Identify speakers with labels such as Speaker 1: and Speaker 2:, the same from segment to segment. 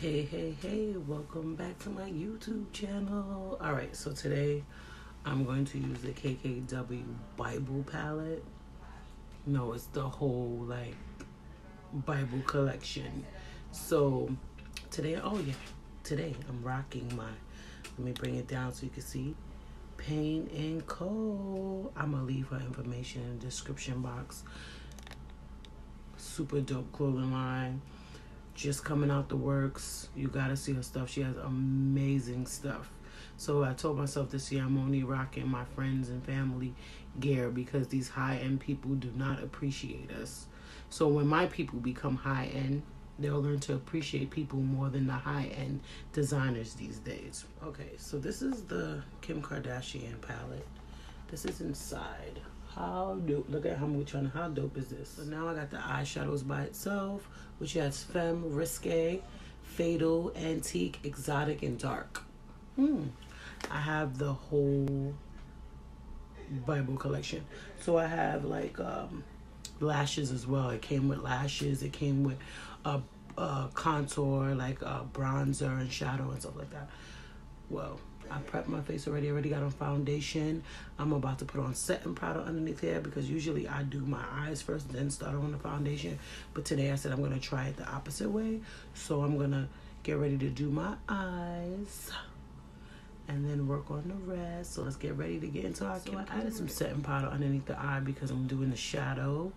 Speaker 1: Hey, hey, hey, welcome back to my YouTube channel. All right, so today I'm going to use the KKW Bible palette. No, it's the whole like Bible collection. So today, oh yeah, today I'm rocking my, let me bring it down so you can see. Paine and Co. I'm gonna leave her information in the description box. Super dope clothing line just coming out the works. You gotta see her stuff. She has amazing stuff. So I told myself this year I'm only rocking my friends and family gear because these high end people do not appreciate us. So when my people become high end, they'll learn to appreciate people more than the high end designers these days. Okay, so this is the Kim Kardashian palette. This is inside. How dope! Look at how much on how dope is this? So now I got the eyeshadows by itself, which has Femme, Risque, Fatal, Antique, Exotic, and Dark. Hmm. I have the whole Bible collection. So I have like um, lashes as well. It came with lashes. It came with a, a contour, like a bronzer and shadow and stuff like that. Well, I prepped my face already. I already got on foundation. I'm about to put on setting powder underneath here because usually I do my eyes first, then start on the foundation. But today I said I'm gonna try it the opposite way. So I'm gonna get ready to do my eyes and then work on the rest. So let's get ready to get into our. So I added some setting powder underneath the eye because I'm doing the shadow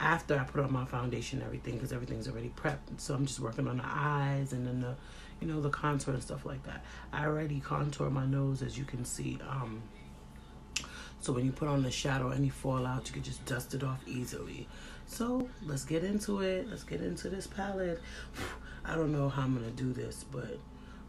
Speaker 1: after I put on my foundation and everything because everything's already prepped. So I'm just working on the eyes and then the, you know, the contour and stuff like that. I already contour my nose as you can see. Um, so when you put on the shadow, any fallout, you can just dust it off easily. So let's get into it. Let's get into this palette. I don't know how I'm gonna do this, but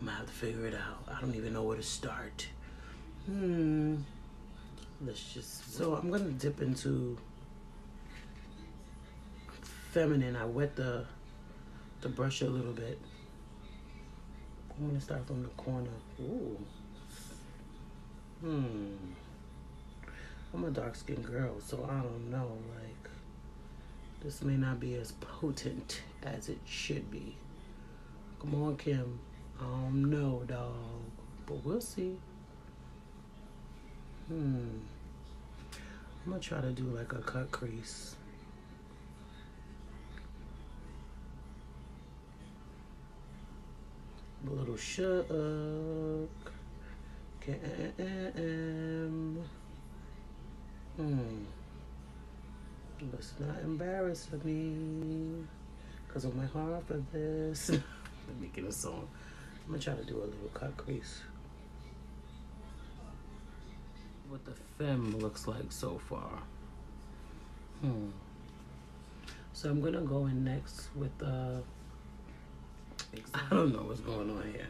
Speaker 1: I'm gonna have to figure it out. I don't even know where to start. Hmm. Let's just. So I'm gonna dip into feminine. I wet the the brush a little bit. I'm gonna start from the corner. Ooh. Hmm. I'm a dark skinned girl, so I don't know. Like, this may not be as potent as it should be. Come on, Kim. I don't know, dog. But we'll see. Hmm. I'm gonna try to do like a cut crease. Little shook. Cam. Hmm. Let's not embarrass me. Because I'm heart for this. Let me get a song. I'm gonna try to do a little cut crease. What the femme looks like so far. Hmm. So I'm gonna go in next with uh I don't know what's going on here.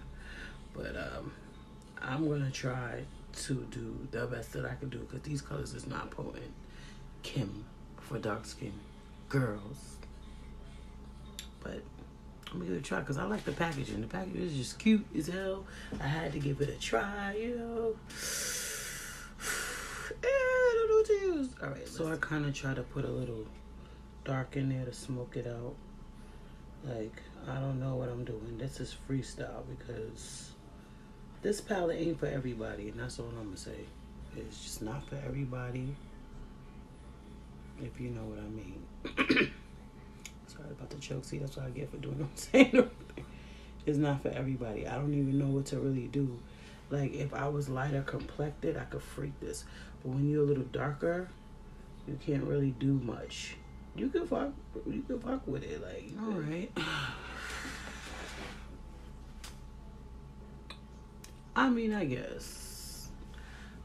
Speaker 1: But um I'm gonna try to do the best that I can do because these colors is not potent. Kim for dark skin girls. But I'm gonna give it a try because I like the packaging. The packaging is just cute as hell. I had to give it a try, you know. I don't know what to use. All right, so I kind of try to put a little dark in there to smoke it out. Like I don't know what I'm doing. This is freestyle because this palette ain't for everybody, and that's all I'm gonna say. It's just not for everybody. If you know what I mean. Sorry about the choke. See, that's what I get for doing what I'm saying. it's not for everybody. I don't even know what to really do. Like if I was lighter complected, I could freak this. But when you're a little darker, you can't really do much. You can fuck. You can fuck with it. Like all right. I mean, I guess.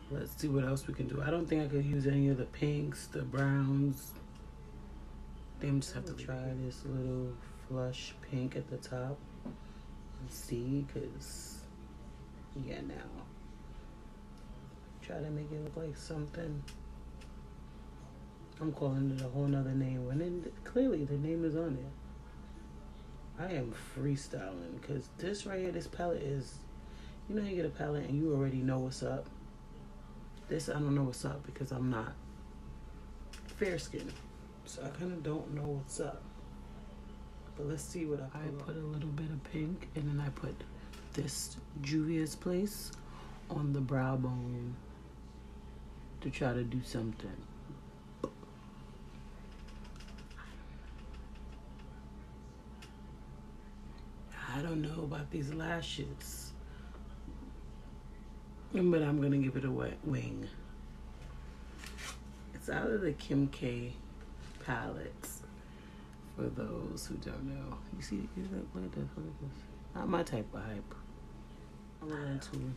Speaker 1: Let's see what else we can do. I don't think I could use any of the pinks, the browns. I think I'm just have to try this little flush pink at the top and see, cause yeah, now try to make it look like something. I'm calling it a whole nother name when it, clearly the name is on it. I am freestyling because this right here, this palette is, you know, you get a palette and you already know what's up. This I don't know what's up because I'm not fair skinned, so I kind of don't know what's up. But let's see what I put. I put a little bit of pink and then I put this Juvia's Place on the brow bone to try to do something. I don't know about these lashes, but I'm gonna give it a wet wing. It's out of the Kim K palettes. For those who don't know, you see, you look, look at this, look at this. Not my type of hype. I'm going to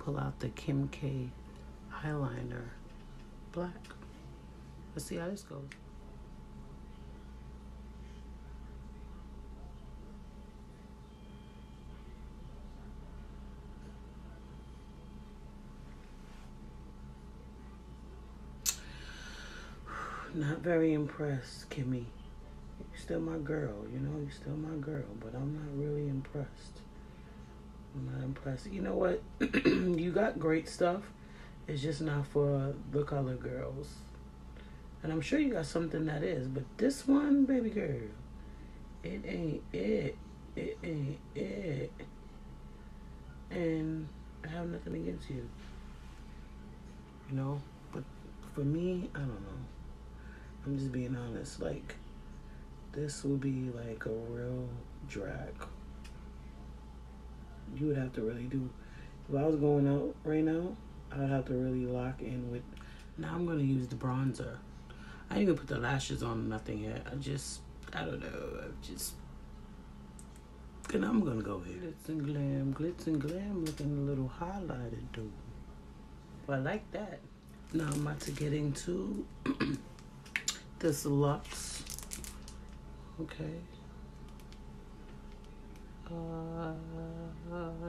Speaker 1: pull out the Kim K eyeliner black. Let's see how this goes. Not very impressed, Kimmy. You're still my girl, you know, you're still my girl, but I'm not really impressed. I'm not impressed. You know what? you got great stuff. It's just not for the color girls. And I'm sure you got something that is, but this one, baby girl, it ain't it. It ain't it. And I have nothing against you. You know? But for me, I don't know. I'm just being honest. Like, this would be like a real drag. You would have to really do. If I was going out right now, I'd have to really lock in with. Now I'm gonna use the bronzer. I didn't even put the lashes on, nothing yet. I just, I don't know. I'm just. And I'm gonna go here. Glitz and glam, glitz and glam, looking a little highlighted, dude. But I like that. Now I'm about to get into this Lux. Okay. Uh,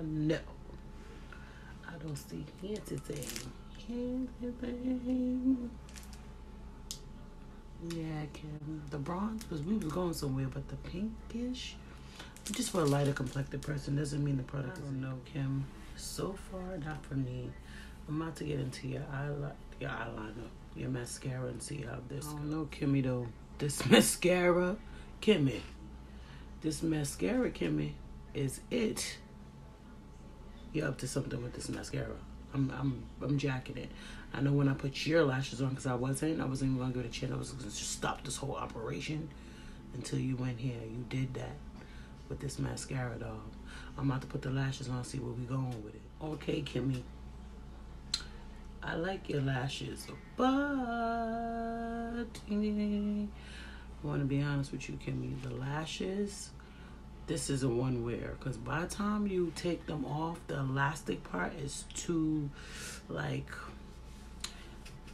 Speaker 1: no. I don't see anything. Anything. Yeah, Kim. The bronze was we was going somewhere, but the pinkish, just for a lighter complected person, doesn't mean the product is no, Kim. So far, not for me. I'm about to get into your eyeliner, your eyeliner, your mascara, and see how this. Oh no, Kimmy though. This mascara, Kimmy. This mascara, Kimmy, is it. You're up to something with this mascara. I'm I'm I'm jacking it. I know when I put your lashes on because I wasn't. I wasn't even gonna give it a chance. I was gonna just stop this whole operation until you went here. You did that with this mascara, dog. I'm about to put the lashes on. See where we going with it. Okay, Kimmy. I like your lashes, but I want to be honest with you, Kimmy. The lashes, this is a one wear because by the time you take them off, the elastic part is too, like,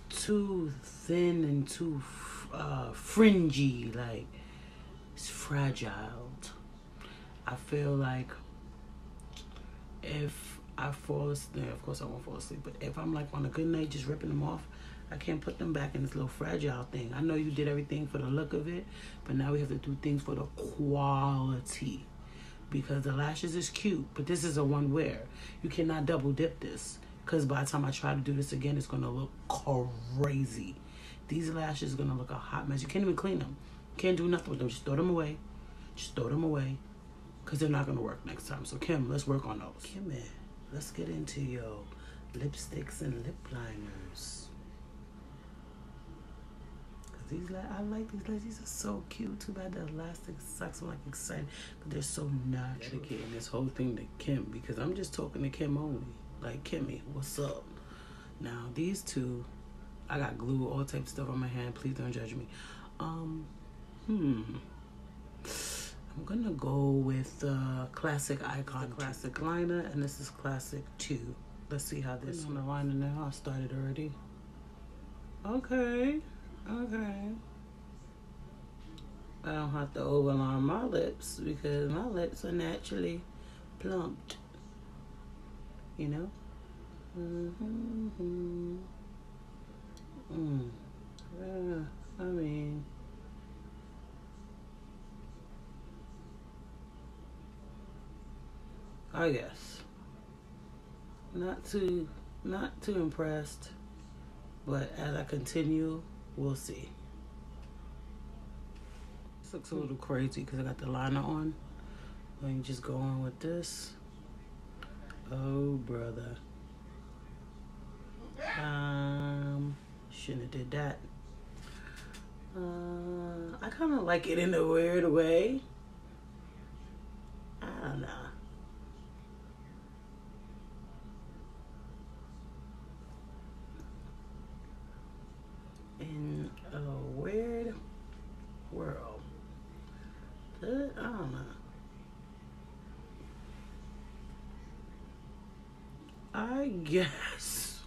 Speaker 1: too thin and too uh, fringy. Like, it's fragile. I feel like if I fall asleep, of course I won't fall asleep, but if I'm like on a good night just ripping them off, I can't put them back in this little fragile thing. I know you did everything for the look of it, but now we have to do things for the quality. Because the lashes is cute, but this is a one wear. You cannot double dip this. Because by the time I try to do this again, it's going to look crazy. These lashes are going to look a hot mess. You can't even clean them. Can't do nothing with them. Just throw them away. Just throw them away. Because they're not going to work next time. So, Kim, let's work on those. Kim, let's get into your lipsticks and lip liners. Cause these, I like these. Like, these are so cute. Too bad the elastic sucks. I'm like excited, but they're so natural. Dedicating this whole thing to Kim because I'm just talking to Kim only. Like Kimmy, what's up? Now these two, I got glue, all type of stuff on my hand. Please don't judge me. Um, hmm. I'm gonna go with uh, classic icon, classic liner, and this is classic two. Let's see how this one liner now. I started already. Okay, okay. I don't have to overline my lips because my lips are naturally plumped. You know. Mm-hmm. Mm. Yeah, I mean. I guess. Not too not too impressed, but as I continue, we'll see. This looks a little crazy because I got the liner on, Let me just go on with this. Oh, brother. Um, shouldn't have did that. Uh, I kind of like it in a weird way. I don't know. In a weird world. I don't know. I guess.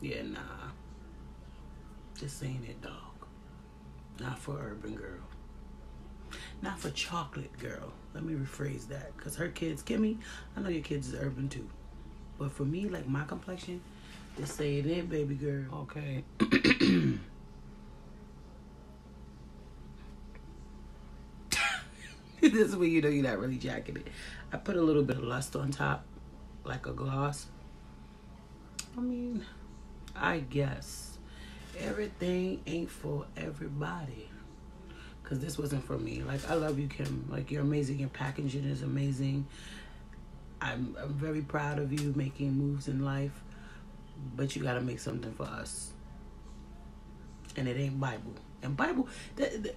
Speaker 1: Yeah, nah. This ain't it, dog. Not for urban girl. Not for chocolate girl. Let me rephrase that. Because her kids, Kimmy, I know your kids is urban too. But for me, like my complexion, this ain't it, baby girl. Okay. this is when you know you're not really jacking it. I put a little bit of lust on top, like a gloss. I mean, I guess everything ain't for everybody. Cause this wasn't for me. Like I love you, Kim. Like you're amazing. Your packaging is amazing. I'm, I'm very proud of you making moves in life, but you got to make something for us. And it ain't Bible. And Bible,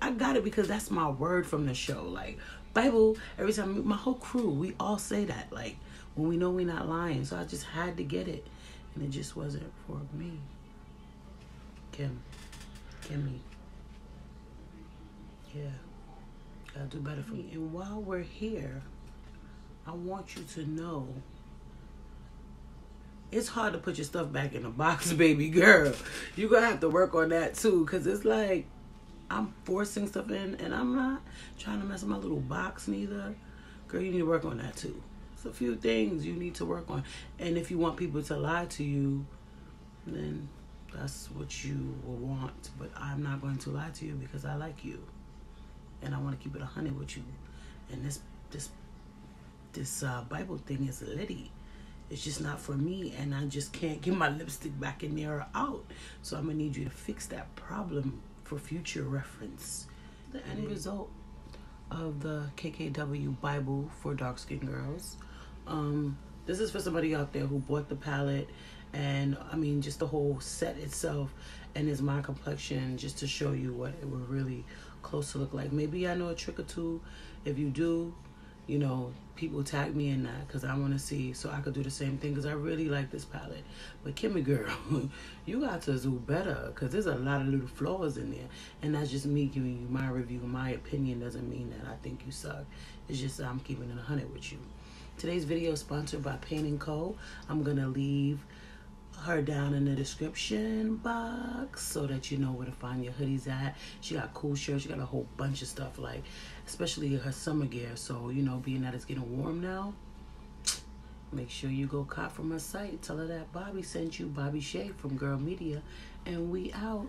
Speaker 1: I got it because that's my word from the show. Like Bible, every time my whole crew, we all say that. Like when we know we're not lying. So I just had to get it, and it just wasn't for me. Kim, Kimmy. Yeah, gotta do better for me. And while we're here, I want you to know it's hard to put your stuff back in the box, baby girl. You're gonna have to work on that too, because it's like I'm forcing stuff in and I'm not trying to mess with my little box neither. Girl, you need to work on that too. A few things you need to work on. And if you want people to lie to you, then that's what you will want. But I'm not going to lie to you because I like you. And I want to keep it a hundred with you. And this this this uh, Bible thing is litty. It's just not for me, and I just can't get my lipstick back in there or out. So I'm gonna need you to fix that problem for future reference. The end result of the KKW Bible for dark skinned girls. Um, this is for somebody out there who bought the palette, and I mean just the whole set itself, and is my complexion just to show you what it would really close to look like. Maybe I know a trick or two. If you do, you know, people tag me in that because I want to see so I could do the same thing because I really like this palette. But Kimmy girl, you got to do better because there's a lot of little flaws in there, and that's just me giving you my review. My opinion doesn't mean that I think you suck. It's just I'm keeping it a hundred with you. Today's video is sponsored by Paine and Co. I'm gonna leave her down in the description box so that you know where to find your hoodies at. She got cool shirts. She got a whole bunch of stuff like, especially her summer gear. So you know, being that it's getting warm now, make sure you go cop from her site. Tell her that Bobby sent you, Bobby Shay from Girl Media, and we out.